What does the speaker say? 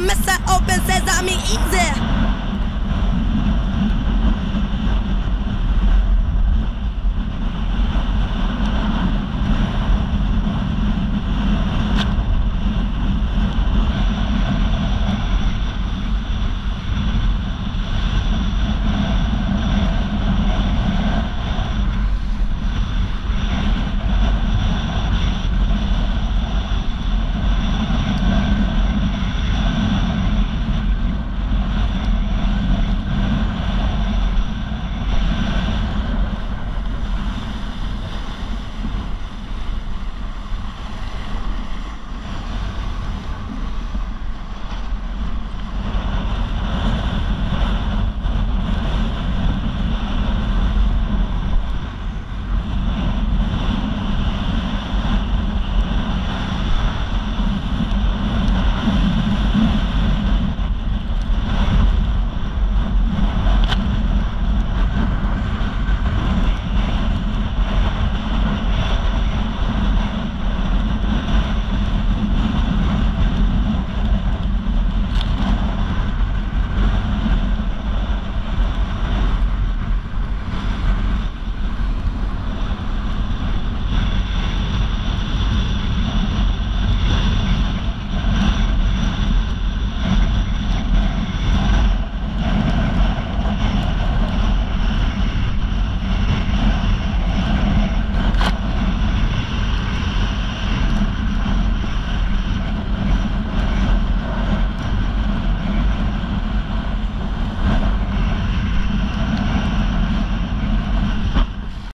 Mr. Open says I'm easy.